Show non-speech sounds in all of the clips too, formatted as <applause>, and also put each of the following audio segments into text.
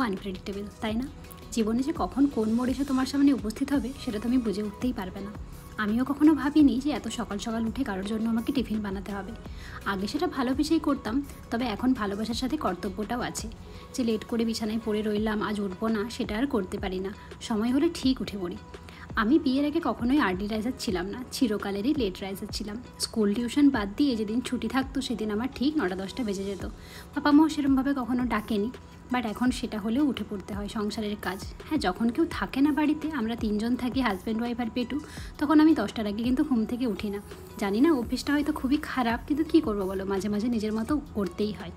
Unpredictable তাই না? জীবনে যে কখন কোন মোড় এসে তোমার সামনে উপস্থিত হবে, সেটা তুমি বুঝে উঠতেই পারবে না। আমিও কখনো ভাবিনি যে এত সকাল সকাল উঠে কারোর জন্য আমাকে টিফিন বানাতে হবে। আগে সেটা ভালোবেসেই করতাম, তবে এখন ভালোবাসার সাথে কর্তব্যটাও আছে। যে লেট করে বিছানায় পড়ে রইলাম, আজ উঠবো না, সেটা আর করতে পারি না। সময় হলে ঠিক উঠে পড়ি। আমি বিয়ের আগে কখনোই আর্লি রাইজার ছিলাম না, চিরকালেরই লেট রাইজার ছিলাম। স্কুল টিউশন বাদ দিয়ে যেদিন ছুটি থাকতো, সেদিন আমার ঠিক নটা দশটা বেজে যেত। পাপা মাও সেরমভাবে কখনো ডাকেনি। বাট এখন সেটা হলেও উঠে পড়তে হয় সংসারের কাজ। হ্যাঁ যখন কেউ থাকে না বাড়িতে, আমরা তিনজন থাকি হাজব্যান্ড ওয়াইফ আর পেটু, তখন আমি দশটার আগে কিন্তু ঘুম থেকে উঠি না। জানি না, অভ্যেসটা হয়তো খুবই খারাপ, কিন্তু কী করব বলো? মাঝে মাঝে নিজের মতো করতেই হয়।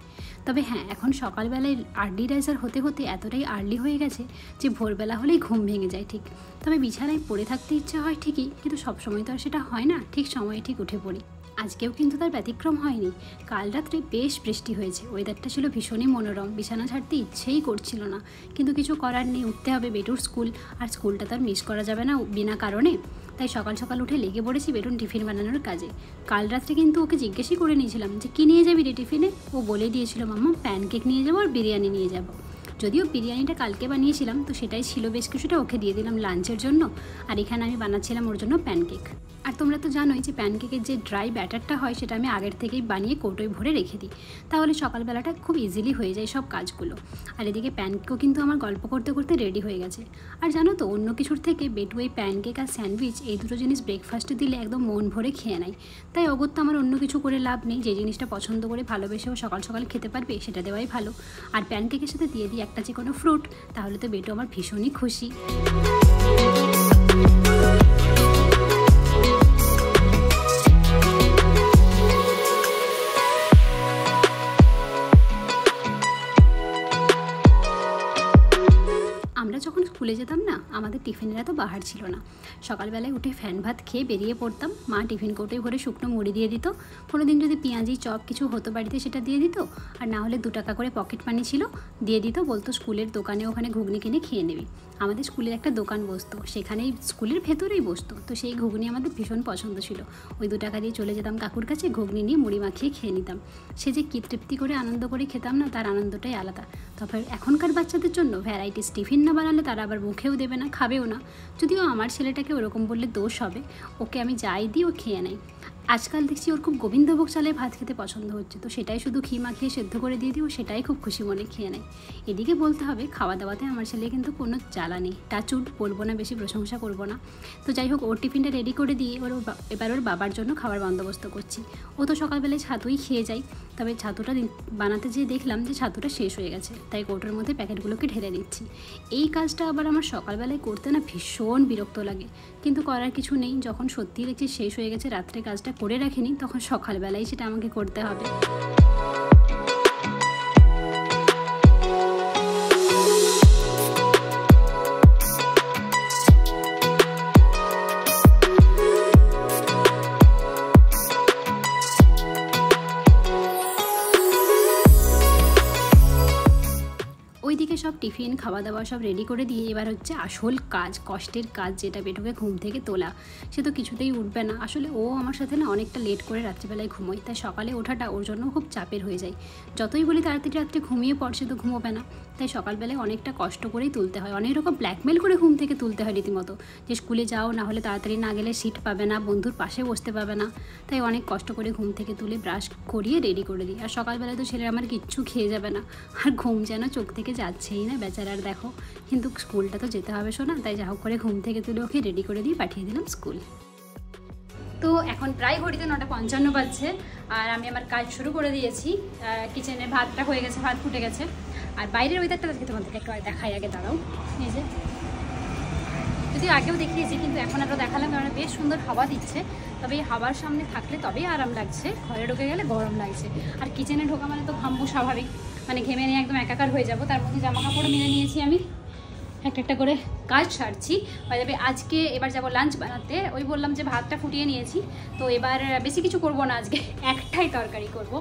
তবে হ্যাঁ এখন সকালবেলায় আর্লি রাইজার হতে হতে এতটাই আর্লি হয়ে গেছে যে ভোরবেলা হলেই ঘুম ভেঙে যায় ঠিক। তবে বিছানায় পড়ে থাকতে ইচ্ছা হয় ঠিকই, কিন্তু সবসময় তো আর সেটা হয় না। ঠিক সময়ে ঠিক উঠে পড়ি। আজকেও কিন্তু তার ব্যতিক্রম হয়নি। কাল রাত্রে বেশ বৃষ্টি হয়েছে। ওয়েদারটা ছিল ভীষণই মনোরম। বিছানা ছাড়তে ইচ্ছেই করছিল না। কিন্তু কিছু করার নেই। উঠতে হবে বেটুর স্কুল। আর স্কুলটা তার মিস করা যাবে না বিনা কারণে। তাই সকাল সকাল উঠে লেগে পড়েছি বেটুন টিফিন বানানোর কাজে। কাল রাত্রে কিন্তু ওকে জিজ্ঞেসই করে নিয়েছিলাম যে, কী নিয়ে যাবি রে টিফিনে? ও বলে দিয়েছিল, মাম্মা প্যানকেক নিয়ে যাব আর বিরিয়ানি নিয়ে যাব। যদিও বিরিয়ানিটা কালকে বানিয়েছিলাম, তো সেটাই ছিল। বেশ কিছুটা ওকে দিয়ে দিলাম লাঞ্চের জন্য। আর এখানে আমি বানাচ্ছিলাম ওর জন্য প্যানকেক আর তোমরা তো জানোই যে প্যানকেকের যে ড্রাই ব্যাটারটা হয়, সেটা আমি আগের থেকেই বানিয়ে কৌটোয় ভরে রেখে দিই। তাহলে সকালবেলাটা খুব ইজিলি হয়ে যায় সব কাজগুলো। আর এদিকে প্যানকেকও কিন্তু আমার গল্প করতে করতে রেডি হয়ে গেছে। আর জানো তো, অন্য কিছুর থেকে বেটু এই প্যানকেক আর স্যান্ডউইচ, এই দুটো জিনিস ব্রেকফাস্টে দিলে একদম মন ভরে খেয়ে নেয়। তাই অগত্য আমার অন্য কিছু করে লাভ নেই। যে জিনিসটা পছন্দ করে ভালোবেসেও সকাল সকাল খেতে পারবে, সেটা দেওয়াই ভালো। আর প্যানকেকের সাথে দিয়ে দিই একটা যে কোনো ফ্রুট তাহলে তো বেটু আমার ভীষণই খুশি। টিফিনের এত বাহার ছিল না। সকালবেলায় উঠে ফ্যান ভাত খেয়ে বেরিয়ে পড়তাম। মা টিফিন কোটোয় ভরে শুকনো মুড়ি দিয়ে দিত। কোনো দিন যদি পেঁয়াজি, চপ কিছু হতো বাড়িতে সেটা দিয়ে দিত। আর না হলে দু টাকা করে পকেট মানি ছিল। দিয়ে দিত, বলতো স্কুলের দোকানে ওখানে ঘুগনি কিনে খেয়ে নেবে। আমাদের স্কুলের একটা দোকান বসতো। সেখানেই স্কুলের ভেতরেই বসতো। তো সেই ঘুগনি আমাদের ভীষণ পছন্দ ছিল। ওই দু টাকা দিয়ে চলে যেতাম কাকুর কাছে, ঘুগনি নিয়ে মুড়ি মাখিয়ে খেয়ে নিতাম। সে যে কী তৃপ্তি করে আনন্দ করে খেতাম না, তার আনন্দটাই আলাদা। তবে এখনকার বাচ্চাদের জন্য ভ্যারাইটিস টিফিন না বানালে তারা আবার মুখেও দেবে না খাবেও না। যদিও আমার ছেলেটাকে ওরকম বললে দোষ হবে, ওকে আমি যাই দিই, ও খেয়ে নেয়। আজকাল দেখছি ওর খুব গোবিন্দভোগ চালে ভাত খেতে পছন্দ হচ্ছে। তো সেটাই শুধু ঘি মাখিয়ে সেদ্ধ করে দিয়ে দিই ও সেটাই খুব খুশি মনে খেয়ে নেয়। এদিকে বলতে হবে, খাওয়া দাওয়াতে আমার ছেলে কিন্তু কোনো জ্বালা নেই। টাচুট বলব না, বেশি প্রশংসা করব না। তো যাই হোক, ওর টিফিনটা রেডি করে দিয়ে ওর এবার ওর বাবার জন্য খাবার বন্দোবস্ত করছি। ও তো সকালবেলায় ছাতুই খেয়ে যায়, তবে ছাতুটা বানাতে যেয়ে দেখলাম যে ছাতুটা শেষ হয়ে গেছে। তাই কৌটোর মধ্যে প্যাকেটগুলোকে ঢেলে দিচ্ছি এই কাজটা আবার আমার সকালবেলায় করতে না ভীষণ বিরক্ত লাগে। কিন্তু করার কিছু নেই, যখন সত্যিই দেখছি শেষ হয়ে গেছে, রাত্রে কাজটা করে রাখিনি তখন সকালবেলায় সেটা আমাকে করতে হবে। টিফিন খাওয়া দাওয়া সব রেডি করে দিয়ে এবার হচ্ছে আসল কাজ, কষ্টের কাজ যেটা বেটুকে ঘুম থেকে তোলা, সে তো কিছুতেই উঠবে না। আসলে ও আমার সাথে না অনেকটা লেট করে রাত্রিবেলায় ঘুমোয়, তাই সকালে ওঠাটা ওর জন্য খুব চাপের হয়ে যায়। যতই বলি তাড়াতাড়ি রাত্রে ঘুমিয়ে পর সে তো ঘুমোবে না। তাই সকালবেলায় অনেকটা কষ্ট করেই তুলতে হয়। অনেক রকম ব্ল্যাকমেল করে ঘুম থেকে তুলতে হয় রীতিমতো। যে স্কুলে যাও, না হলে তাড়াতাড়ি না গেলে সিট পাবে না, বন্ধুর পাশে বসতে পাবে না। তাই অনেক কষ্ট করে ঘুম থেকে তুলে ব্রাশ করিয়ে রেডি করে দিই। আর সকালবেলায় তো ছেলে আমার কিচ্ছু খেয়ে যাবে না। আর ঘুম যেন চোখ থেকে যাচ্ছেই না, বেচারার দেখো। কিন্তু স্কুলটা তো যেতে হবে শোনা তাই যা হোক করে ঘুম থেকে তুলে ওকে রেডি করে দিয়ে পাঠিয়ে দিলাম স্কুল তো এখন প্রায় ঘড়িতে নটা পঞ্চান্ন বাজছে। আর আমি আমার কাজ শুরু করে দিয়েছি। কিচেনে ভাতটা হয়ে গেছে, ভাত ফুটে গেছে। আর বাইরের ওয়েদারটা আজকে তোমাদেরকে একটু দেখাই, আগে দাঁড়াও। এই যে। যদিও আগেও দেখিয়েছি, কিন্তু এখন আরও দেখালাম কারণ বেশ সুন্দর হাওয়া দিচ্ছে। তবে এই হাওয়ার সামনে থাকলে তবেই আরাম লাগছে। ঘরে ঢুকে গেলে গরম লাগছে। আর কিচেনে ঢোকা মানে তো ঘামবো স্বাভাবিক মানে ঘেমে নিয়ে একদম একাকার হয়ে যাব। তার মধ্যে জামা কাপড় মেনে নিয়েছি আমি। একটা একটা করে কাজ সারছি। যাবে আজকে এবার যাব লাঞ্চ বানাতে। ওই বললাম যে ভাতটা ফুটিয়ে নিয়েছি। তো এবার বেশি কিছু করব না আজকে, <laughs> একটাই তরকারি করব।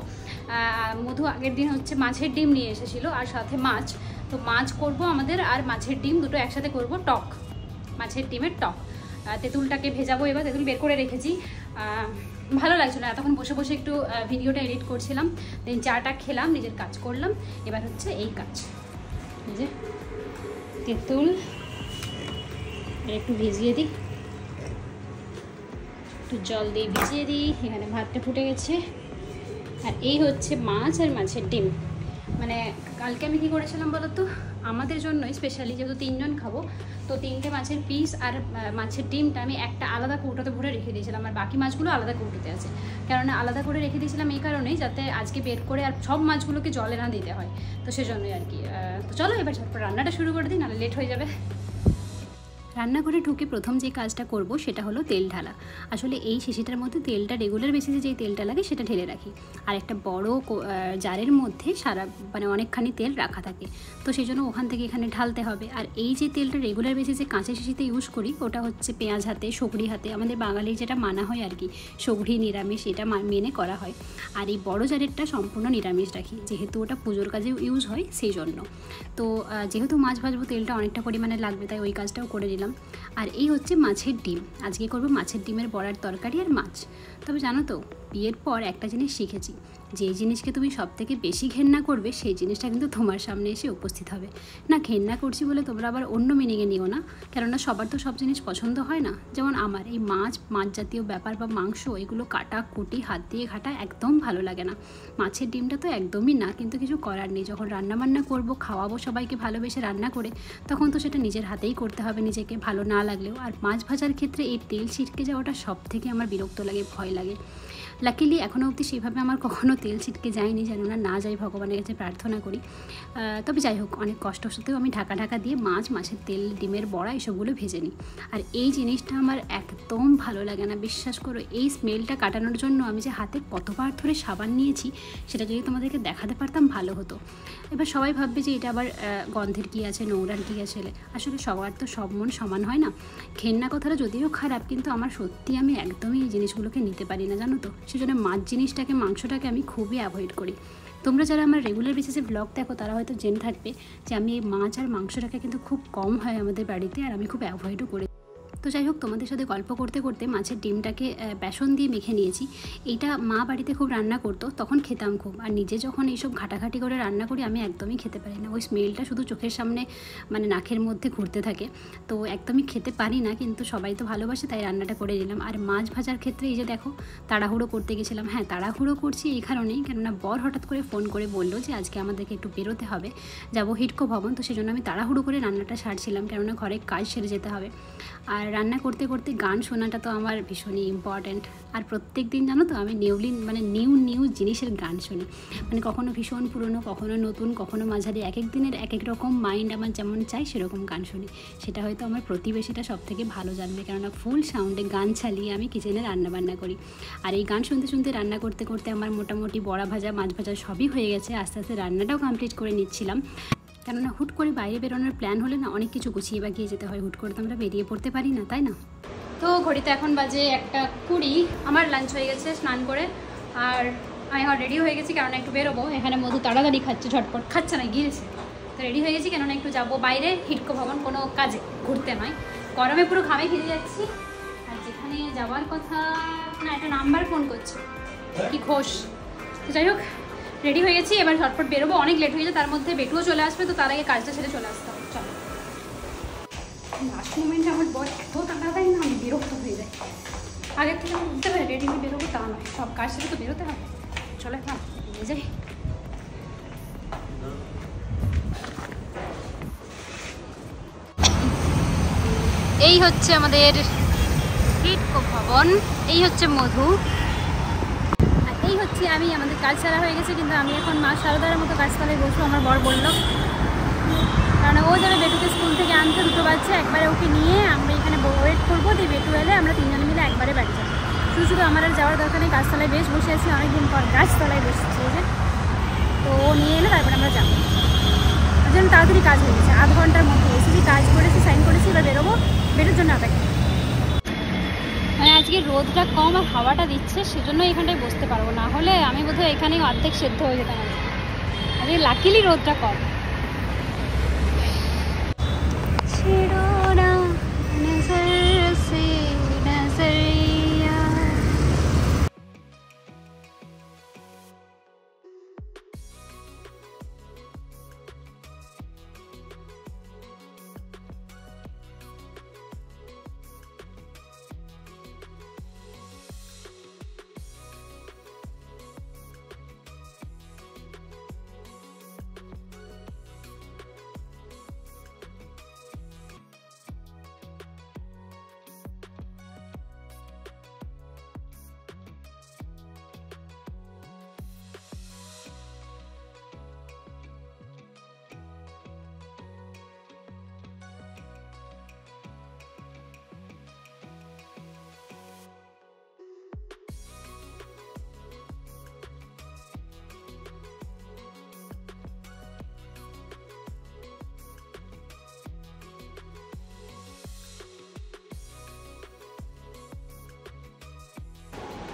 মধু আগের দিন হচ্ছে মাছের ডিম নিয়ে এসেছিল, আর সাথে মাছ। তো মাছ করব আমাদের, আর মাছের ডিম দুটো একসাথে করব, টক। মাছের ডিমের টক। তেঁতুলটাকে ভেজাবো এবার, তেঁতুল বের করে রেখেছি। ভালো লাগছিল না, এতক্ষণ বসে বসে একটু ভিডিওটা এডিট করছিলাম। দেন চাটা খেলাম, নিজের কাজ করলাম। এবার হচ্ছে এই কাজ। যে তেঁতুল একটু ভিজিয়ে দিই। একটু জল দিয়ে ভিজিয়ে দিই। এখানে ভাতটা ফুটে গেছে। আর এই হচ্ছে মাছ আর মাছের ডিম। মানে কালকে আমি কী করেছিলাম বলো তো? আমাদের জন্যই স্পেশালি যেহেতু তিনজন খাব, তো তিনটে মাছের পিস আর মাছের ডিমটা আমি একটা আলাদা কৌটোতে ভরে রেখে দিয়েছিলাম আর বাকি মাছগুলো আলাদা কৌটোতে আছে। কেননা আলাদা করে রেখে দিয়েছিলাম এই কারণেই যাতে আজকে বের করে আর সব মাছগুলোকে জলে না দিতে হয়। তো সেজন্যই আর কি তো চলো এবার রান্নাটা শুরু করে দিই, নাহলে লেট হয়ে যাবে। রান্নাঘরে ঢুকে প্রথম যে কাজটা করব সেটা হলো তেল ঢালা। আসলে এই শিশিটার মধ্যে তেলটা রেগুলার বেসিসে যেই তেলটা লাগে সেটা ঢেলে রাখি। আর একটা বড় জারের মধ্যে সারা মানে অনেকখানি তেল রাখা থাকে। তো সেই জন্য ওখান থেকে এখানে ঢালতে হবে। আর এই যে তেলটা রেগুলার বেসিসে কাঁচা শিশিতে ইউজ করি, ওটা হচ্ছে পেঁয়াজ হাতে, সগড়ি হাতে, আমাদের বাঙালির যেটা মানা হয় আর কি, সগড়ি, নিরামিষ এটা মেনে করা হয়। আর এই বড় জারেরটা সম্পূর্ণ নিরামিষ রাখি, যেহেতু ওটা পুজোর কাজে ইউজ হয় সেই জন্য তো যেহেতু মাছ ভাজবো, তেলটা অনেকটা পরিমাণে লাগবে, তাই ওই কাজটাও করে দিলাম আর এই হচ্ছে মাছের ডিম। আজকে করব মাছের ডিমের বড়ার তরকারি আর মাছ। তবে জানো তো বিয়ের পর একটা জিনিস শিখেছি। যে জিনিসকে তুমি সব থেকে বেশি ঘেন্না করবে, সেই জিনিসটা কিন্তু তোমার সামনে এসে উপস্থিত হবে। না, ঘেন্না করছি বলে তোমরা আবার অন্য মিনিংয়ে নিও না, কেননা সবার তো সব জিনিস পছন্দ হয় না। যেমন আমার, এই মাছ মাছ জাতীয় ব্যাপার বা মাংস, এগুলো কাটা, কুটি, হাত দিয়ে ঘাটা একদম ভালো লাগে না। মাছের ডিমটা তো একদমই না, কিন্তু কিছু করার নেই। যখন রান্না বান্না করব, খাওয়াবো সবাইকে ভালোবেসে রান্না করে, তখন তো সেটা নিজের হাতেই করতে হবে নিজেকে ভালো না লাগলেও। আর মাছ ভাজার ক্ষেত্রে এই তেল ছিটকে যাওয়াটা সব থেকে আমার বিরক্ত লাগে, ভয় লাগে। লাকিলি এখনও অবধি সেভাবে আমার কখনও তেল ছিটকে যায়নি যেন না না যাই ভগবানের কাছে প্রার্থনা করি। তবে যাই হোক, অনেক কষ্ট সত্ত্বেও আমি ঢাকা ঢাকা দিয়ে মাছ, মাছের তেল, ডিমের বড়া এসবগুলো ভেজে নিই। আর এই জিনিসটা আমার একদম ভালো লাগে না। বিশ্বাস করো, এই স্মেলটা কাটানোর জন্য আমি যে হাতে কতবার ধরে সাবান নিয়েছি, সেটা যদি তোমাদেরকে দেখাতে পারতাম ভালো হতো। এবার সবাই ভাববে যে এটা আবার গন্ধের কী আছে, নোংরার কী আছে? আসলে সবার তো সব মন সমান হয় না। ঘেন্না কথাটা যদিও খারাপ, কিন্তু আমার সত্যি আমি একদমই এই জিনিসগুলোকে নিতে পারি না, জানো তো? সেজন্য মাছ জিনিসটাকে, মাংসটাকে আমি খুবই অ্যাভয়েড করি। তোমরা যারা আমার রেগুলার বেসিসে ব্লগ দেখো, তারা হয়তো জেনে থাকবে যে আমি এই মাছ আর মাংসটাকে কিন্তু খুব কম হয় আমাদের বাড়িতে, আর আমি খুব অ্যাভয়েডও করি তো যাই হোক, তোমাদের সাথে গল্প করতে করতে মাছের ডিমটাকে বেসন দিয়ে মেখে নিয়েছি। এইটা মা বাড়িতে খুব রান্না করতো, তখন খেতাম খুব। আর নিজে যখন এইসব ঘাটাঘাটি করে রান্না করি, আমি একদমই খেতে পারি না। ওই স্মেলটা শুধু চোখের সামনে মানে নাকের মধ্যে ঘুরতে থাকে। তো একদমই খেতে পারি না, কিন্তু সবাই তো ভালোবাসে, তাই রান্নাটা করে দিলাম আর মাছ ভাজার ক্ষেত্রে এই যে দেখো, তাড়াহুড়ো করতে গেছিলাম। হ্যাঁ তাড়াহুড়ো করছি এই কারণেই, কেননা বর হঠাৎ করে ফোন করে বলল যে, আজকে আমাদেরকে একটু বেরোতে হবে। যাব হিটকো ভবন। তো সেজন্য আমি তাড়াহুড়ো করে রান্নাটা সারছিলাম, কেননা ঘরে কাজ সেরে যেতে হবে। আর রান্না করতে করতে গান শোনাটা তো আমার ভীষণই ইম্পর্ট্যান্ট আর প্রত্যেক দিন জানো তো আমি নিউলি মানে নিউ নিউ জিনিসের গান শুনি। মানে কখনো ভীষণ পুরনো, কখনো নতুন, কখনো মাঝারি এক এক দিনের এক এক রকম মাইন্ড আমার যেমন চাই সেরকম গান শুনি। সেটা হয়তো আমার প্রতিবেশীটা সব থেকে ভালো জানবে, কেননা ফুল সাউন্ডে গান চালিয়ে আমি কিচেনে রান্না বান্না করি। আর এই গান শুনতে শুনতে রান্না করতে করতে আমার মোটামুটি বড়া ভাজা, মাছ ভাজা সবই হয়ে গেছে। আস্তে আস্তে রান্নাটাও কমপ্লিট করে নিচ্ছিলাম। কেননা হুট করে বাইরে বেরোনোর প্ল্যান হলে না অনেক কিছু গুছিয়ে বাগিয়ে যেতে হয়। হুট করে তো আমরা বেরিয়ে পড়তে পারি না, তাই না? তো ঘড়িতে এখন বাজে একটা কুড়ি। আমার লাঞ্চ হয়ে গেছে স্নান করে। আর আমি এখন রেডি হয়ে গেছি কেননা একটু বেরোবো। এখানে মধু তাড়াতাড়ি খাচ্ছে, ঝটপট। খাচ্ছে না, গিয়েছে। তো রেডি হয়ে গেছি কেননা একটু যাব বাইরে। হিটকো ভবন কোনো কাজে, ঘুরতে নয়। গরমে পুরো ঘামে ভিজে যাচ্ছি। আর যেখানে যাওয়ার কথা, না, একটা নাম্বার ফোন করছে। কি ঘোষ। তো যাই হোক রেডি হয়ে গেছি, এবার ঝটপট বেরোবো। অনেক লেট হয়ে যায় তার মধ্যে বেটুও চলে আসবে, তো তার আগে কাজটা ছেড়ে চলে আসতে হবে। চলো। লাস্ট মোমেন্টে আমার বর এত তাড়াতাড়ি না, আমি বিরক্ত হয়ে যাই। আগের থেকে আমি বুঝতে পারি রেডি হয়ে বেরোবো তা নয়। সব কাজ ছেড়ে তো বেরোতে হবে। চলো এখন নিয়ে যাই। এই হচ্ছে আমাদের ভবন, এই হচ্ছে মধু। হচ্ছে, আমি, আমাদের কাজ সারা হয়ে গেছে, কিন্তু আমি এখন মা সারদার মতো কাজতলায় বসবো আমার বর বলল। কারণ ও যাবে বেটুকে স্কুল থেকে আনতে দুটো বাচ্চা একবারে ওকে নিয়ে আমরা এখানে ওয়েট করব, দিয়ে বেটু এলে আমরা তিনজন মিলে একবারে বাড়ি যাব। শুধু শুধু আমার আর যাওয়ার দরকার নেই, গাছতলায় বেশ বসে আছি, অনেকদিন পর গাছতলায় বসেছি যে। তো ও নিয়ে এলে তারপরে আমরা যাব। ওই জন্য তাড়াতাড়ি কাজ হয়ে গেছে, আধ ঘণ্টার মধ্যে এসেছি, কাজ করেছি, সাইন করেছি, এবার বেরোবো। বেরোর জন্য মানে আজকে রোদটা কম আর হাওয়াটা দিচ্ছে, সেজন্য এখানটায় বসতে পারব না। হলে আমি বোধহয় এখানেই অর্ধেক সেদ্ধ হয়ে যেতাম আজকে। লাকিলি রোদটা কম। ছেড়ো না সে।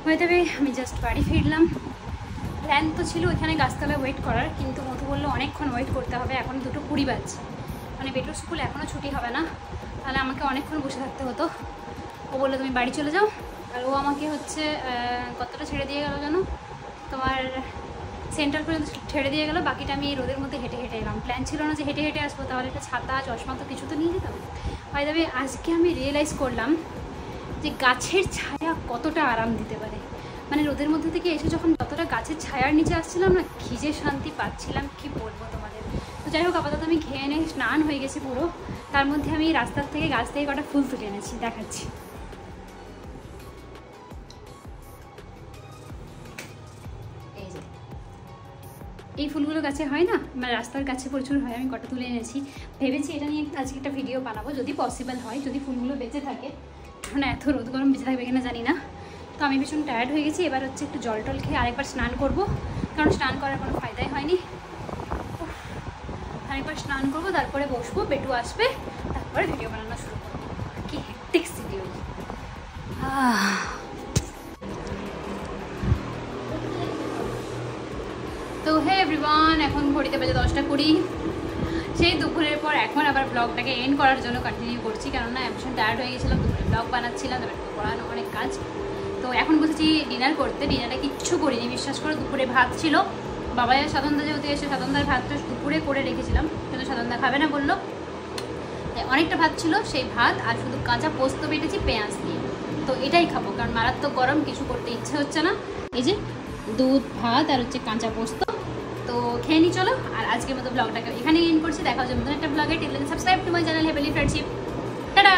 হয়ে যাবে, আমি জাস্ট বাড়ি ফিরলাম। প্ল্যান তো ছিল ওইখানে গাছতলায় ওয়েট করার, কিন্তু মধু বলল অনেকক্ষণ ওয়েট করতে হবে, এখন দুটো কুড়ি বাজছে। মানে বেটুর স্কুল এখনও ছুটি হবে না, তাহলে আমাকে অনেকক্ষণ বসে থাকতে হতো। ও বলল, তুমি বাড়ি চলে যাও। আর ও আমাকে হচ্ছে কতটা ছেড়ে দিয়ে গেল জানো? তোমার সেন্টার পর্যন্ত ছেড়ে দিয়ে গেলো, বাকিটা আমি এই রোদের মধ্যে হেঁটে হেঁটে এলাম। প্ল্যান ছিল না যে হেঁটে হেঁটে আসব, তাহলে একটা ছাতা, চশমা তো কিছু তো নিয়ে যেতাম। হয় তবে আজকে আমি রিয়েলাইজ করলাম যে গাছের ছায়া কতটা আরাম দিতে পারে। মানে রোদের মধ্যে থেকে এসে যখন যতটা গাছের ছায়ার নিচে আসছিলাম না ঘিজে শান্তি পাচ্ছিলাম, কি বলব তোমাদের। তো যাই হোক, আপাতত আমি খেয়ে এনে স্নান হয়ে গেছি পুরো। তার মধ্যে আমি রাস্তার থেকে গাছ থেকে কটা ফুল তুলে এনেছি, দেখাচ্ছি। এই ফুলগুলো গাছে হয় না? মানে রাস্তার কাছে প্রচুর হয়, আমি কটা তুলে এনেছি। ভেবেছি এটা নিয়ে আজকে একটা ভিডিও বানাবো, যদি পসিবল হয়, যদি ফুলগুলো বেঁচে থাকে। এখন এত রোদ গরম বেঁচে থাকবে কিনা জানি না। তো আমি ভীষণ টায়ার্ড হয়ে গেছি, এবার হচ্ছে একটু জল টল খেয়ে আরেকবার স্নান করব। কারণ স্নান করার কোনো ফায়দাই হয়নি। আরেকবার স্নান করব, তারপরে বসবো বেটু আসবে, তারপরে ভিডিও বানানো শুরু করব। কি হেক্টিক ভিডিও তো হে এভরিওয়ান এখন ঘড়িতে বাজে দশটা কুড়ি। সেই দুপুরের পর এখন আবার ব্লগটাকে এন্ড করার জন্য কন্টিনিউ করছি। কেননা ভীষণ টায়ার্ড হয়ে গেছিলাম, দুপুরে ব্লগ বানাচ্ছিলাম, তারপরে পড়ানো অনেক কাজ। তো এখন বসেছি ডিনার করতে। ডিনারে কিচ্ছু করিনি। বিশ্বাস করে, দুপুরে ভাত ছিল। বাবা সাধনদা যেহেতু এসে সাধনদার ভাতটা দুপুরে করে রেখেছিলাম, কিন্তু সাধনদা খাবে না বলল। অনেকটা ভাত ছিল, সেই ভাত আর শুধু কাঁচা পোস্ত বেটেছি, পেঁয়াজ দিয়ে। তো এটাই খাব, কারণ মারাত্মক গরম, কিছু করতে ইচ্ছে হচ্ছে না। এই যে দুধ, ভাত আর হচ্ছে কাঁচা পোস্ত। তো খেয়ে নি, চলো। আর আজকের মতো ব্লগটাকে এখানেই এন্ড করছি। দেখা হচ্ছে নতুন একটা ব্লগে till subscribe to my channel heavenly friendship tata